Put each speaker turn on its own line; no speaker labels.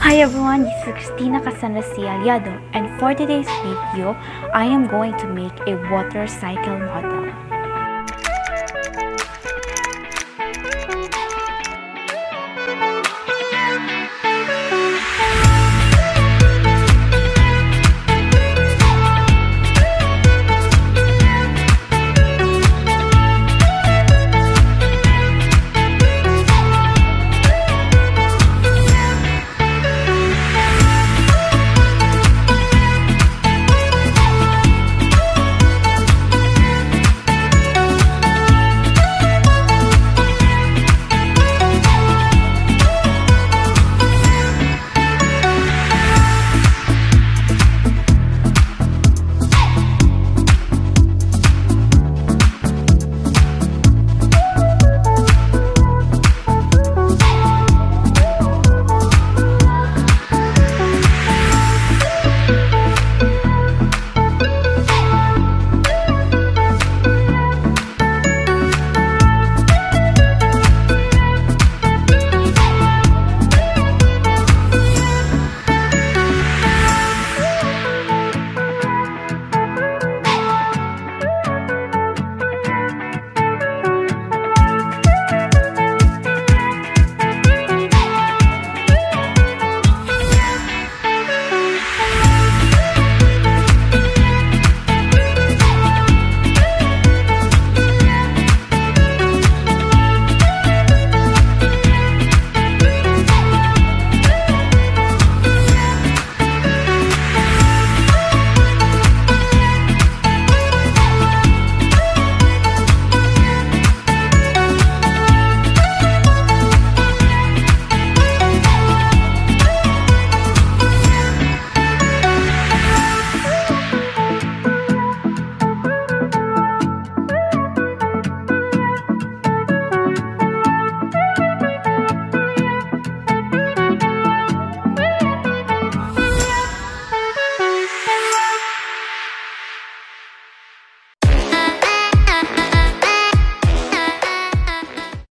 Hi everyone, this is Christina Cassandra Aliado and for today's video, I am going to make a water cycle model.